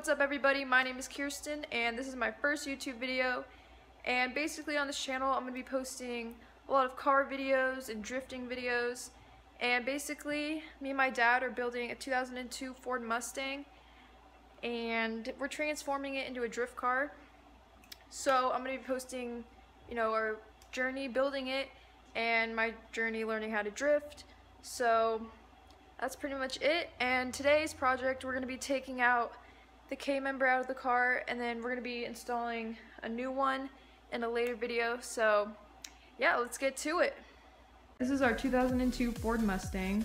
What's up everybody, my name is Kirsten and this is my first YouTube video. And basically on this channel I'm going to be posting a lot of car videos and drifting videos. And basically me and my dad are building a 2002 Ford Mustang and we're transforming it into a drift car. So I'm going to be posting you know our journey building it and my journey learning how to drift. So that's pretty much it. And today's project we're going to be taking out the K member out of the car and then we're going to be installing a new one in a later video. So yeah, let's get to it. This is our 2002 Ford Mustang.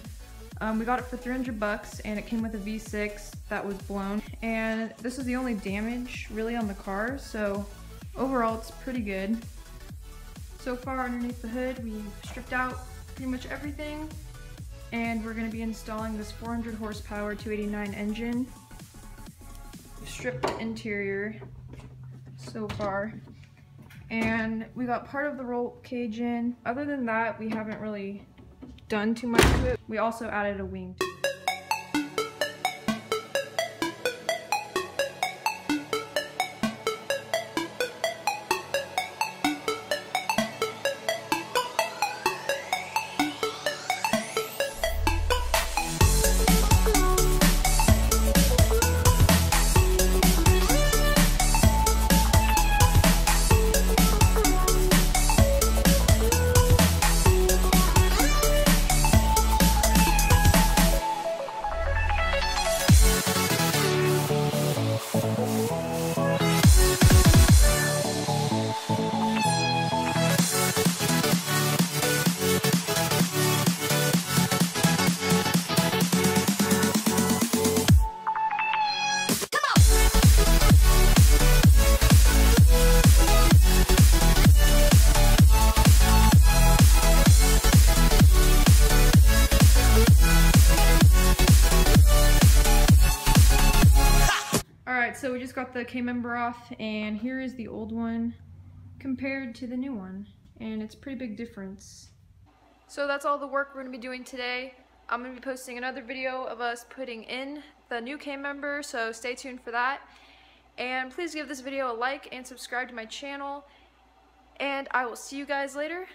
Um, we got it for 300 bucks and it came with a V6 that was blown. And this is the only damage really on the car. So overall it's pretty good. So far underneath the hood we've stripped out pretty much everything. And we're to be installing this 400 horsepower 289 engine stripped the interior so far. And we got part of the roll cage in. Other than that, we haven't really done too much to it. We also added a wing to it. So we just got the K-member off and here is the old one compared to the new one and it's a pretty big difference. So that's all the work we're going to be doing today. I'm going to be posting another video of us putting in the new K-member so stay tuned for that. And please give this video a like and subscribe to my channel and I will see you guys later.